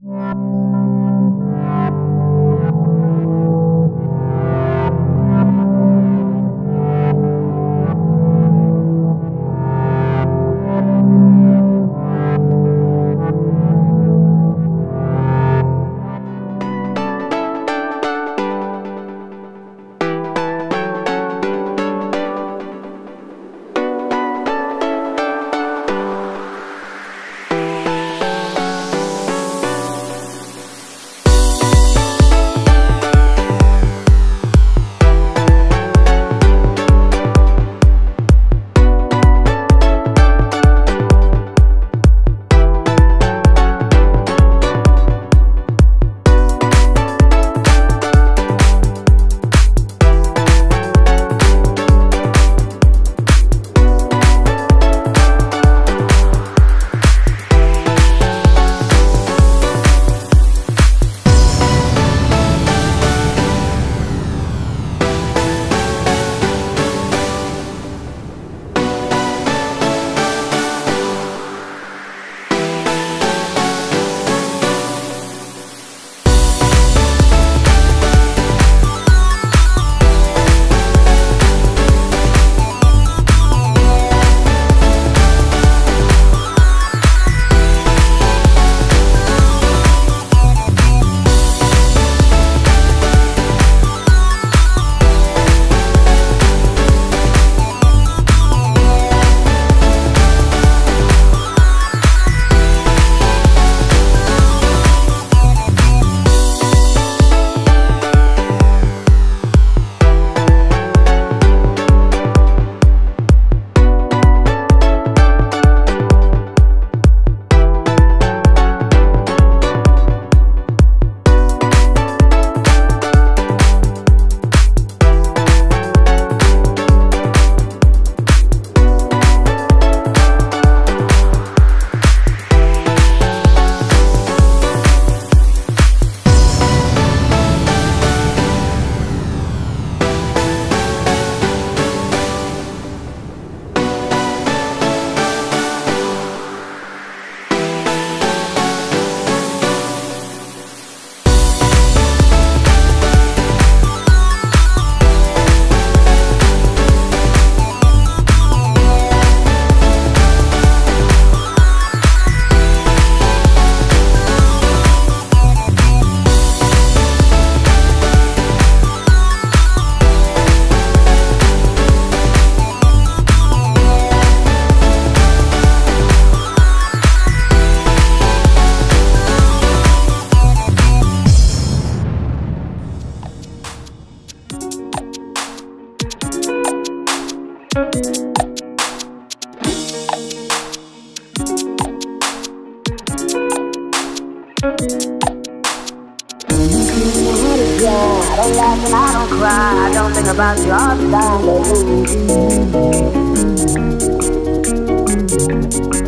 I don't laugh and I don't cry. I don't think about you all the time.